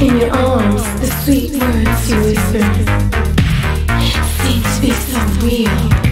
In your arms, the sweet words you whisper seem to be so real.